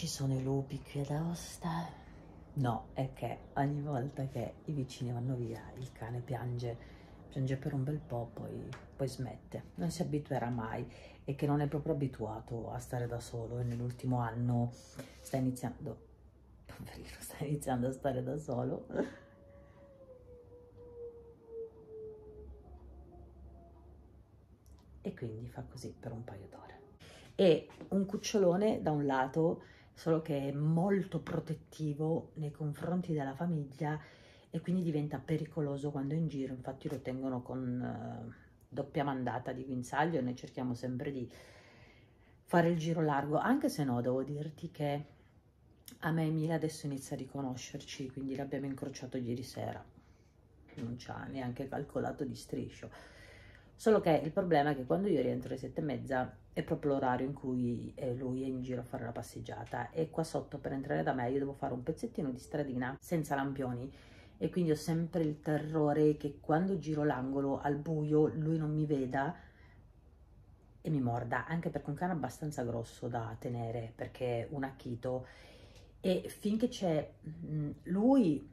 Ci sono i lupi qui ad Aosta? No, è che ogni volta che i vicini vanno via il cane piange, piange per un bel po', poi, poi smette. Non si abituerà mai e che non è proprio abituato a stare da solo e nell'ultimo anno sta iniziando, poverino, sta iniziando a stare da solo. E quindi fa così per un paio d'ore. E un cucciolone da un lato solo che è molto protettivo nei confronti della famiglia e quindi diventa pericoloso quando è in giro, infatti lo tengono con uh, doppia mandata di guinzaglio e noi cerchiamo sempre di fare il giro largo, anche se no devo dirti che a me Emilia adesso inizia a riconoscerci, quindi l'abbiamo incrociato ieri sera, non ci ha neanche calcolato di striscio. Solo che il problema è che quando io rientro alle sette e mezza è proprio l'orario in cui eh, lui è in giro a fare la passeggiata. E qua sotto per entrare da me io devo fare un pezzettino di stradina senza lampioni. E quindi ho sempre il terrore che quando giro l'angolo al buio lui non mi veda e mi morda, anche perché un cane abbastanza grosso da tenere perché è un acchito. E finché c'è mm, lui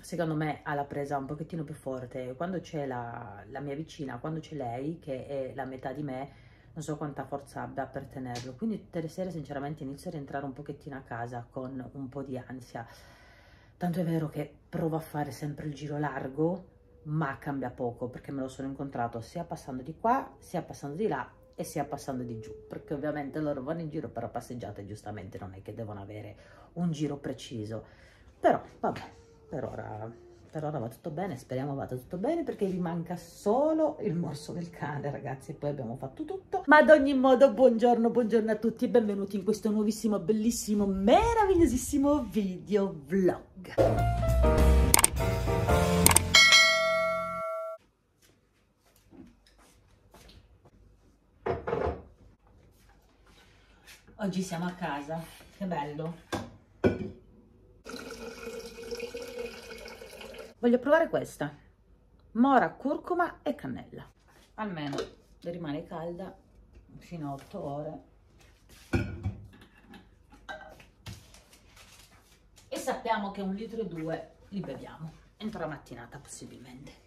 secondo me ha la presa un pochettino più forte. Quando c'è la, la, mia vicina, quando c'è lei, che è la metà di me, non so quanta forza abbia per tenerlo. Quindi tutte le sere sinceramente inizio a rientrare un pochettino a casa con un po' di ansia. Tanto è vero che provo a fare sempre il giro largo, ma cambia poco perché me lo sono incontrato sia passando di qua, sia passando di là e sia passando di giù, perché ovviamente loro vanno in giro per la passeggiata giustamente non è che devono avere un giro preciso. Però vabbè, per ora, per ora va tutto bene, speriamo vada tutto bene perché vi manca solo il morso del cane ragazzi e poi abbiamo fatto tutto. Ma ad ogni modo buongiorno, buongiorno a tutti e benvenuti in questo nuovissimo, bellissimo, meravigliosissimo video vlog. Oggi siamo a casa, che bello! Voglio provare questa. Mora, curcuma e cannella. Almeno rimane calda fino a 8 ore. E sappiamo che un litro e due li beviamo entro la mattinata possibilmente.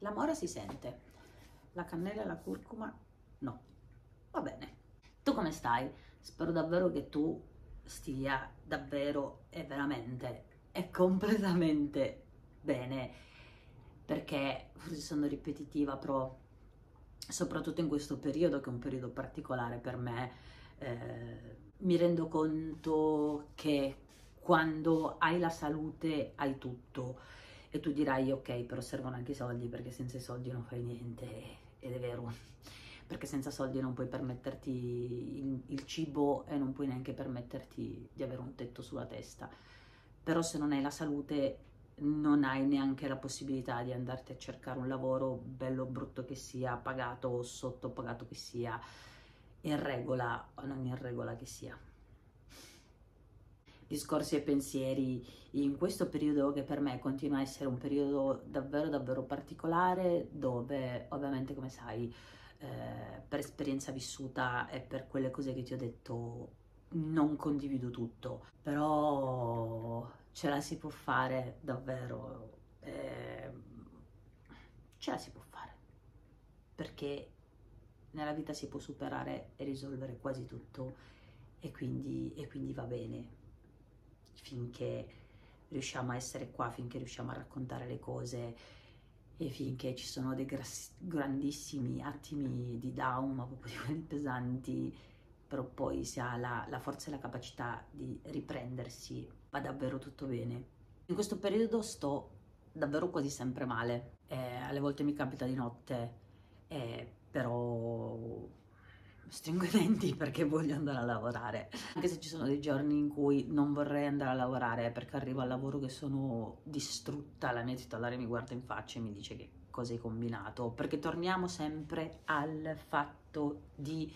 La mora si sente, la cannella e la curcuma no. Va bene. Tu come stai? Spero davvero che tu stia davvero e veramente e completamente bene perché forse sono ripetitiva però soprattutto in questo periodo che è un periodo particolare per me eh, mi rendo conto che quando hai la salute hai tutto. E tu dirai ok però servono anche i soldi perché senza i soldi non fai niente. Ed è vero perché senza soldi non puoi permetterti il, il cibo e non puoi neanche permetterti di avere un tetto sulla testa. Però se non hai la salute non hai neanche la possibilità di andarti a cercare un lavoro, bello o brutto che sia, pagato o sottopagato che sia, in regola o non in regola che sia. Discorsi e pensieri in questo periodo che per me continua a essere un periodo davvero davvero particolare dove ovviamente come sai eh, per esperienza vissuta e per quelle cose che ti ho detto non condivido tutto, però ce la si può fare davvero, eh, ce la si può fare, perché nella vita si può superare e risolvere quasi tutto. E quindi, e quindi va bene. Finché riusciamo a essere qua, finché riusciamo a raccontare le cose e finché ci sono dei grandissimi attimi di down, ma proprio di quelli pesanti, però poi si ha la, la forza e la capacità di riprendersi, va davvero tutto bene. In questo periodo sto davvero quasi sempre male, eh, alle volte mi capita di notte, eh, però stringo i denti perché voglio andare a lavorare. Anche se ci sono dei giorni in cui non vorrei andare a lavorare perché arrivo al lavoro che sono distrutta, la mia titolare mi guarda in faccia e mi dice che cosa hai combinato. Perché torniamo sempre al fatto di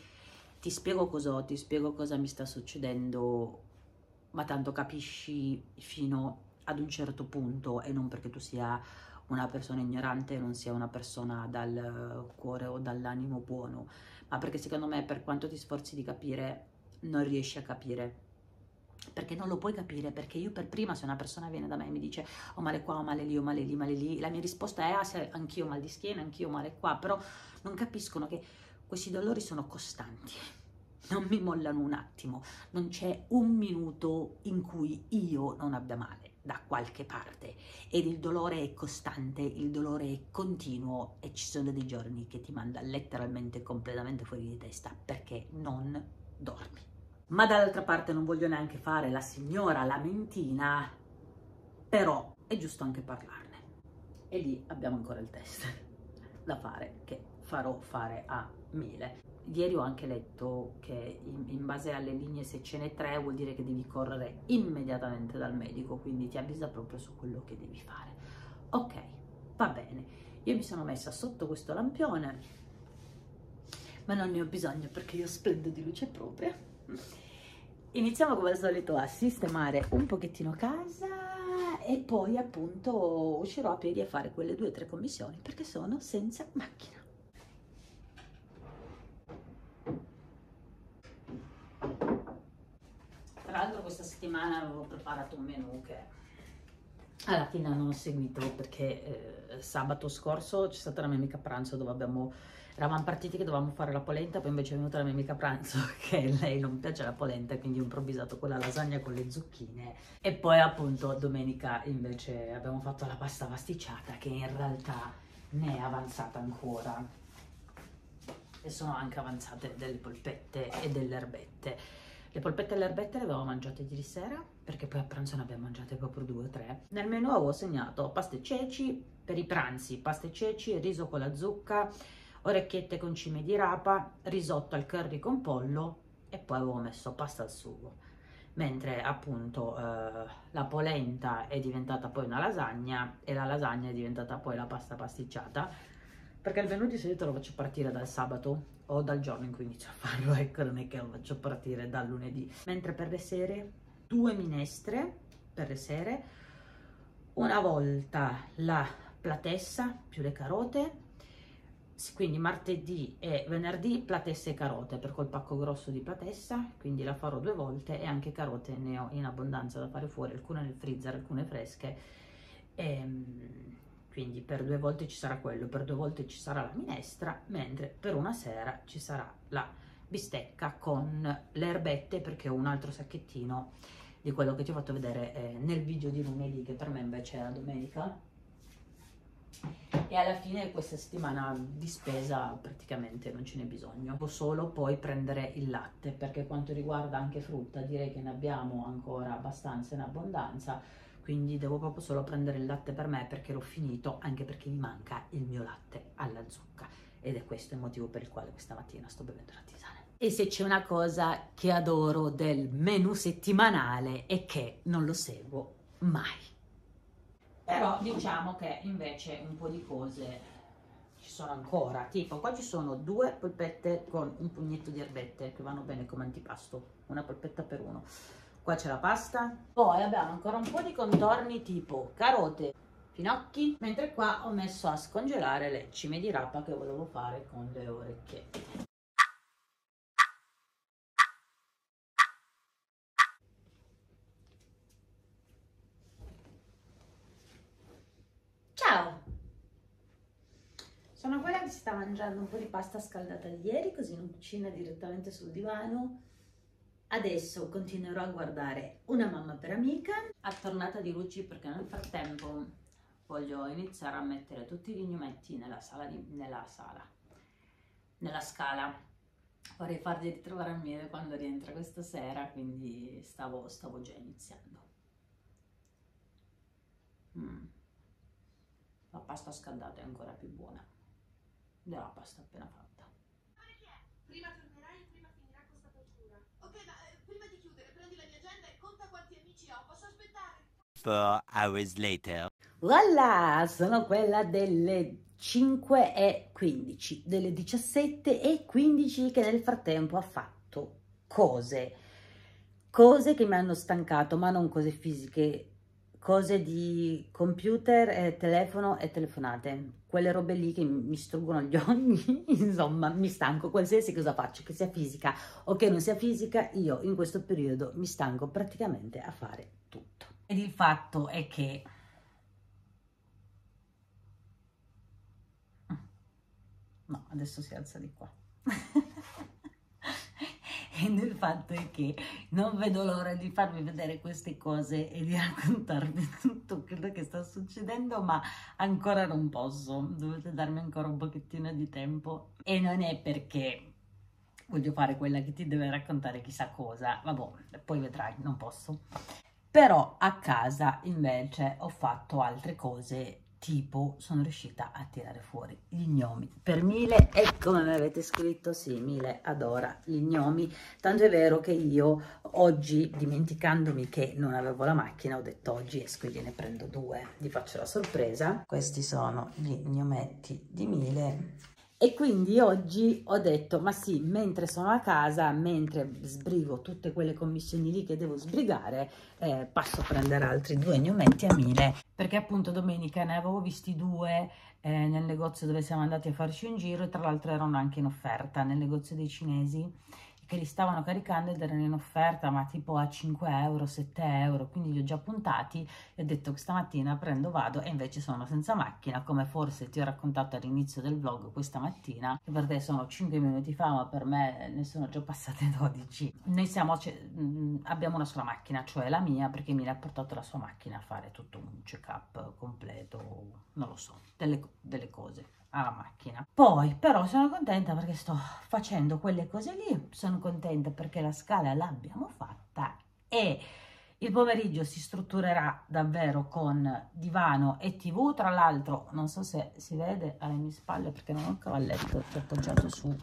ti spiego cosa ti spiego cosa mi sta succedendo, ma tanto capisci fino ad un certo punto e non perché tu sia una persona ignorante non sia una persona dal cuore o dall'animo buono, ma perché secondo me per quanto ti sforzi di capire non riesci a capire. Perché non lo puoi capire, perché io per prima se una persona viene da me e mi dice ho male qua, ho male lì, ho male lì, male lì, la mia risposta è ah, se anch'io ho mal di schiena, anch'io ho male qua, però non capiscono che questi dolori sono costanti, non mi mollano un attimo, non c'è un minuto in cui io non abbia male da qualche parte ed il dolore è costante, il dolore è continuo e ci sono dei giorni che ti manda letteralmente completamente fuori di testa perché non dormi ma dall'altra parte non voglio neanche fare la signora lamentina, però è giusto anche parlarne. E lì abbiamo ancora il test da fare, che farò fare a Mile. Ieri ho anche letto che in, in, base alle linee se ce n'è tre vuol dire che devi correre immediatamente dal medico, quindi ti avvisa proprio su quello che devi fare. Ok, va bene. Io mi sono messa sotto questo lampione, ma non ne ho bisogno perché io splendo di luce propria iniziamo come al solito a sistemare un pochettino casa e poi appunto uscirò a piedi a fare quelle due o tre commissioni perché sono senza macchina. Tra l'altro questa settimana avevo preparato un menù che alla fine non ho seguito perché eh, sabato scorso c'è stata la mia amica pranzo dove abbiamo eravamo partiti che dovevamo fare la polenta, poi invece è venuta la mia amica pranzo che lei non piace la polenta, quindi ho improvvisato quella lasagna con le zucchine. E poi appunto domenica invece abbiamo fatto la pasta pasticciata che in realtà ne è avanzata ancora. E sono anche avanzate delle polpette e delle erbette. Le polpette e le erbette le avevo mangiate ieri sera perché poi a pranzo ne abbiamo mangiate proprio due o tre. Nel menù avevo segnato pasta e ceci per i pranzi, pasta e ceci, riso con la zucca, orecchiette con cime di rapa, risotto al curry con pollo e poi avevo messo pasta al sugo. Mentre appunto eh, la polenta è diventata poi una lasagna e la lasagna è diventata poi la pasta pasticciata perché il di solito lo faccio partire dal sabato o dal giorno in cui inizio a farlo, ecco non è che lo faccio partire dal lunedì. Mentre per le sere due minestre per le sere, una volta la platessa più le carote. Quindi martedì e venerdì platesse e carote per quel pacco grosso di platessa. Quindi la farò due volte e anche carote ne ho in abbondanza da fare fuori alcune nel freezer alcune fresche. E, ehm, quindi per due volte ci sarà quello per due volte ci sarà la minestra mentre per una sera ci sarà la bistecca con le erbette perché ho un altro sacchettino di quello che ti ho fatto vedere eh, nel video di lunedì che per me invece era domenica. E alla fine questa settimana di spesa praticamente non ce n'è bisogno. Devo solo poi prendere il latte perché quanto riguarda anche frutta direi che ne abbiamo ancora abbastanza in abbondanza quindi devo proprio solo prendere il latte per me perché l'ho finito anche perché mi manca il mio latte alla zucca. Ed è questo il motivo per il quale questa mattina sto bevendo la tisana. E se c'è una cosa che adoro del menù settimanale è che non lo seguo mai. Però diciamo che invece un po' di cose ci sono ancora. Tipo qua ci sono due polpette con un pugnetto di erbette che vanno bene come antipasto. Una polpetta per uno qua c'è la pasta. Poi abbiamo ancora un po' di contorni tipo carote finocchi mentre qua ho messo a scongelare le cime di rapa che volevo fare con le orecchiette Sono quella che si sta mangiando un po' di pasta scaldata ieri, così non cucina direttamente sul divano. Adesso continuerò a guardare Una mamma per amica, a tornata di luci perché nel frattempo voglio iniziare a mettere tutti i lignometti nella sala, di, nella, sala nella scala. Vorrei fargli ritrovare al miele quando rientra questa sera, quindi stavo, stavo già iniziando. Mm. La pasta scaldata è ancora più buona della pasta appena fatta. Prima finirà questa tortura. Ok, ma eh, prima di chiudere prendi la mia agenda e conta quanti amici ho. Posso aspettare? Four hours later. Voilà, sono quella delle 5 e 15, delle 17 e 15 che nel frattempo ha fatto cose, cose che mi hanno stancato, ma non cose fisiche cose di computer, eh, telefono e telefonate. Quelle robe lì che mi struggono gli ogni, insomma, mi stanco qualsiasi cosa faccio, che sia fisica o che non sia fisica, io in questo periodo mi stanco praticamente a fare tutto. Ed il fatto è che no, adesso si alza di qua. e il fatto è che non vedo l'ora di farvi vedere queste cose e di raccontarvi tutto quello che sta succedendo, ma ancora non posso, dovete darmi ancora un pochettino di tempo e non è perché voglio fare quella che ti deve raccontare chissà cosa, vabbè, poi vedrai, non posso. Però a casa invece ho fatto altre cose tipo sono riuscita a tirare fuori gli gnomi. Per Mile e come mi avete scritto sì Mile adora gli gnomi. Tanto è vero che io oggi dimenticandomi che non avevo la macchina ho detto oggi esco e gliene prendo due gli faccio la sorpresa. Questi sono gli gnometti di Mile e quindi oggi ho detto, ma sì, mentre sono a casa, mentre sbrigo tutte quelle commissioni lì che devo sbrigare, eh, passo a prendere altri due gnometti a mille, perché appunto domenica ne avevo visti due eh, nel negozio dove siamo andati a farci un giro e tra l'altro erano anche in offerta nel negozio dei cinesi che li stavano caricando ed erano in offerta ma tipo a 5 euro, 7 euro, quindi li ho già puntati e ho detto che stamattina prendo, vado e invece sono senza macchina come forse ti ho raccontato all'inizio del vlog questa mattina che per te sono 5 minuti fa ma per me ne sono già passate 12. Noi siamo, cioè, abbiamo una sola macchina, cioè la mia perché mi ha portato la sua macchina a fare tutto un check up completo, non lo so, delle, delle cose alla macchina. Poi però sono contenta perché sto facendo quelle cose lì, sono contenta perché la scala l'abbiamo fatta e il pomeriggio si strutturerà davvero con divano e tv, tra l'altro non so se si vede alle mie spalle perché non ho il cavalletto ho appoggiato su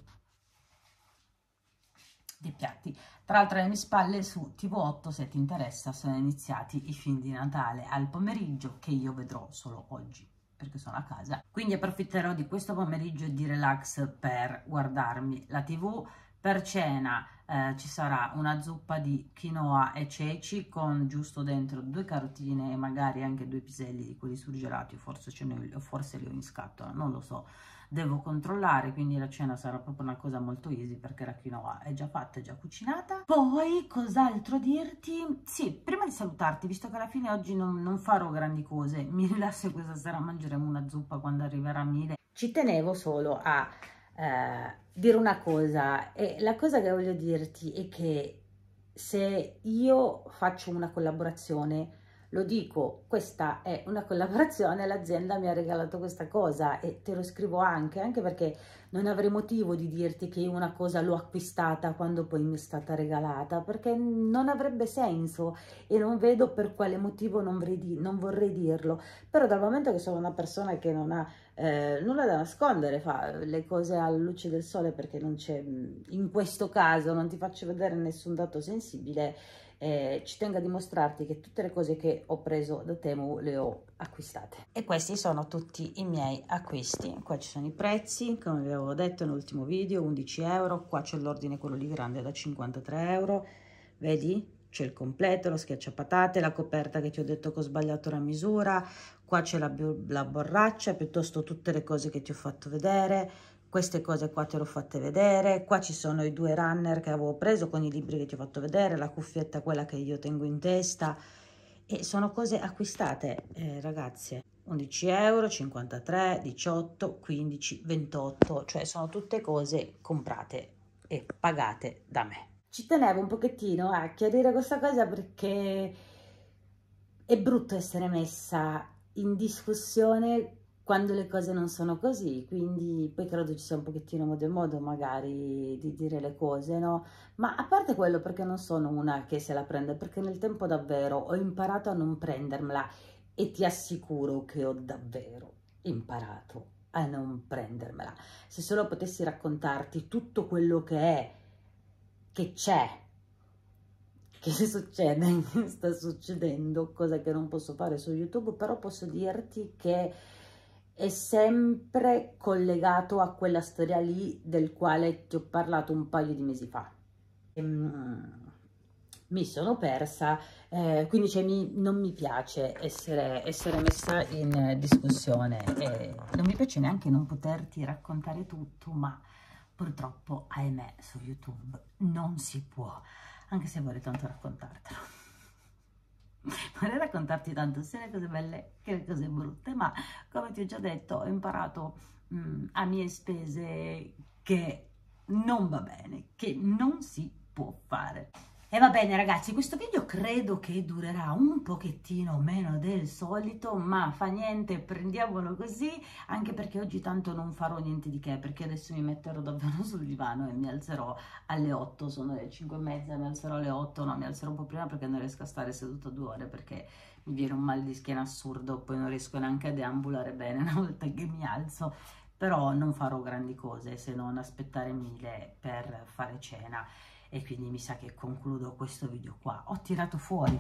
dei piatti. Tra l'altro alle mie spalle su TV8 se ti interessa sono iniziati i film di Natale al pomeriggio che io vedrò solo oggi perché sono a casa. Quindi approfitterò di questo pomeriggio di relax per guardarmi la tv. Per cena eh, ci sarà una zuppa di quinoa e ceci con giusto dentro due carotine e magari anche due piselli di quelli surgelati, forse, ce ne ho, forse li ho in scatola, non lo so devo controllare quindi la cena sarà proprio una cosa molto easy perché la quinoa è già fatta, è già cucinata poi cos'altro dirti? sì, prima di salutarti visto che alla fine oggi non, non farò grandi cose mi rilasso questa sera mangeremo una zuppa quando arriverà Mile ci tenevo solo a eh, dire una cosa e la cosa che voglio dirti è che se io faccio una collaborazione lo dico, questa è una collaborazione, l'azienda mi ha regalato questa cosa e te lo scrivo anche, anche perché non avrei motivo di dirti che una cosa l'ho acquistata quando poi mi è stata regalata, perché non avrebbe senso e non vedo per quale motivo non vorrei, di, non vorrei dirlo, però dal momento che sono una persona che non ha eh, nulla da nascondere, fa le cose alla luce del sole perché non c'è, in questo caso non ti faccio vedere nessun dato sensibile, eh, ci tengo a dimostrarti che tutte le cose che ho preso da Temu le ho acquistate. E questi sono tutti i miei acquisti. Qua ci sono i prezzi, come vi avevo detto nell'ultimo video, 11 euro. Qua c'è l'ordine, quello lì grande, da 53 euro. Vedi? C'è il completo, lo schiacciapatate, la coperta che ti ho detto che ho sbagliato la misura. Qua c'è la, la borraccia, piuttosto tutte le cose che ti ho fatto vedere queste cose qua te l'ho fatte vedere, qua ci sono i due runner che avevo preso con i libri che ti ho fatto vedere, la cuffietta quella che io tengo in testa. E sono cose acquistate eh, ragazze, 11 euro, 53, 18, 15, 28, cioè sono tutte cose comprate e pagate da me. Ci tenevo un pochettino a chiarire questa cosa perché è brutto essere messa in discussione quando le cose non sono così, quindi poi credo ci sia un pochettino modo e modo magari di dire le cose, no? Ma a parte quello perché non sono una che se la prende, perché nel tempo davvero ho imparato a non prendermela e ti assicuro che ho davvero imparato a non prendermela. Se solo potessi raccontarti tutto quello che è, che c'è, che succede, sta succedendo, cosa che non posso fare su YouTube, però posso dirti che è sempre collegato a quella storia lì del quale ti ho parlato un paio di mesi fa. Ehm, mi sono persa, eh, quindi cioè, mi, non mi piace essere, essere messa in discussione, eh, non mi piace neanche non poterti raccontare tutto, ma purtroppo, ahimè, su YouTube non si può, anche se vorrei tanto raccontartelo. Vorrei raccontarti tanto sia le cose belle che le cose brutte, ma come ti ho già detto, ho imparato mh, mm, a mie spese che non va bene, che non si può fare. E va bene ragazzi, questo video credo che durerà un pochettino meno del solito, ma fa niente, prendiamolo così, anche perché oggi tanto non farò niente di che, perché adesso mi metterò davvero sul divano e mi alzerò alle 8, sono le 5 e mezza, mi alzerò alle 8, no, mi alzerò un po' prima perché non riesco a stare seduta due ore, perché mi viene un mal di schiena assurdo, poi non riesco neanche a deambulare bene una volta che mi alzo, però non farò grandi cose se non aspettare mille per fare cena e quindi mi sa che concludo questo video qua. Ho tirato fuori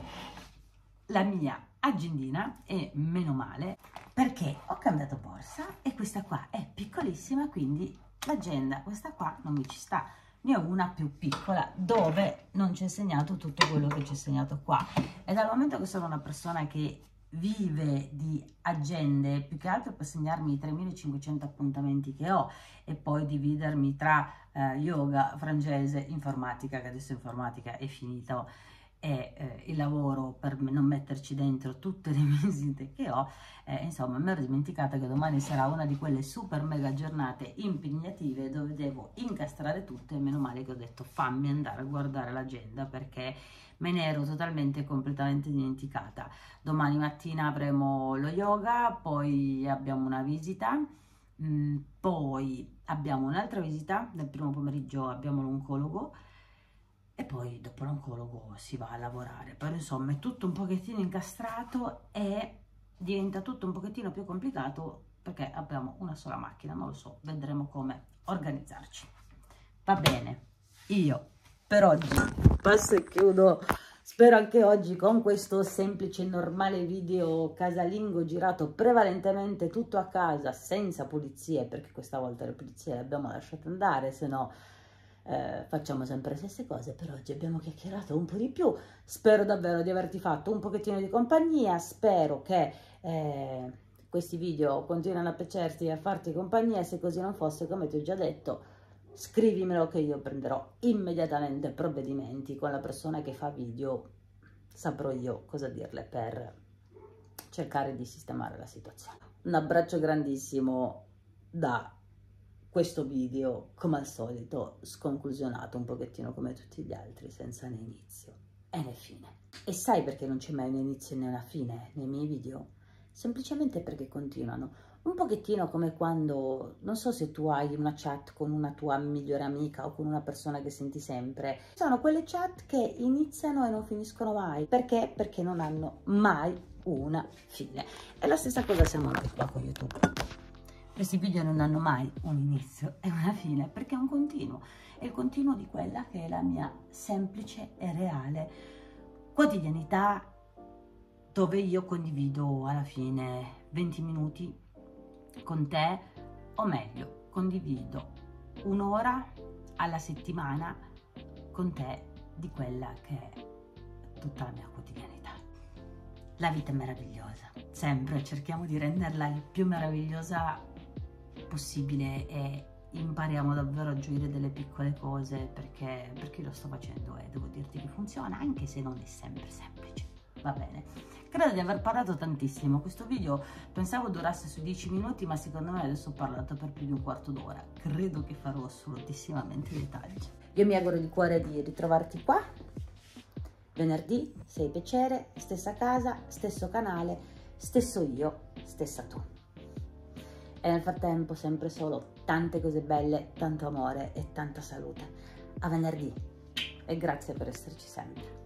la mia agendina e meno male perché ho cambiato borsa e questa qua è piccolissima quindi l'agenda questa qua non mi ci sta ne ho una più piccola dove non c'è segnato tutto quello che c'è segnato qua e dal momento che sono una persona che vive di agende più che altro per segnarmi i 3500 appuntamenti che ho e poi dividermi tra eh, yoga, francese, informatica, che adesso informatica è finito e eh, il lavoro per non metterci dentro tutte le visite che ho, eh, insomma mi ero dimenticata che domani sarà una di quelle super mega giornate impegnative dove devo incastrare tutto e meno male che ho detto fammi andare a guardare l'agenda perché me ne ero totalmente e completamente dimenticata. Domani mattina avremo lo yoga, poi abbiamo una visita, mm, poi abbiamo un'altra visita, nel primo pomeriggio abbiamo l'oncologo e poi dopo l'oncologo si va a lavorare. Però insomma è tutto un pochettino incastrato e diventa tutto un pochettino più complicato perché abbiamo una sola macchina, non lo so, vedremo come organizzarci. Va bene, io per oggi passo e chiudo. Spero anche oggi con questo semplice normale video casalingo girato prevalentemente tutto a casa senza pulizie perché questa volta le pulizie le abbiamo lasciate andare se no eh, facciamo sempre le stesse cose per oggi abbiamo chiacchierato un po' di più. Spero davvero di averti fatto un pochettino di compagnia spero che eh, questi video continuino a piacerti e a farti compagnia se così non fosse come ti ho già detto scrivimelo che io prenderò immediatamente provvedimenti con la persona che fa video, saprò io cosa dirle per cercare di sistemare la situazione. Un abbraccio grandissimo da questo video, come al solito, sconclusionato un pochettino come tutti gli altri, senza né inizio e né fine. E sai perché non c'è mai un inizio né una fine nei miei video? Semplicemente perché continuano un pochettino come quando, non so se tu hai una chat con una tua migliore amica o con una persona che senti sempre, sono quelle chat che iniziano e non finiscono mai. Perché? Perché non hanno mai una fine. E la stessa cosa siamo anche qua con YouTube. Questi video non hanno mai un inizio e una fine perché è un continuo. È il continuo di quella che è la mia semplice e reale quotidianità dove io condivido alla fine 20 minuti con te, o meglio, condivido un'ora alla settimana con te di quella che è tutta la mia quotidianità. La vita è meravigliosa, sempre cerchiamo di renderla il più meravigliosa possibile e impariamo davvero a gioire delle piccole cose perché, perché lo sto facendo e devo dirti che funziona anche se non è sempre semplice. Va bene. Credo di aver parlato tantissimo, questo video pensavo durasse sui 10 minuti ma secondo me adesso ho parlato per più di un quarto d'ora, credo che farò assolutissimamente dettagli. Io mi auguro di cuore di ritrovarti qua, venerdì, sei piacere, stessa casa, stesso canale, stesso io, stessa tu. E nel frattempo sempre solo tante cose belle, tanto amore e tanta salute. A venerdì e grazie per esserci sempre.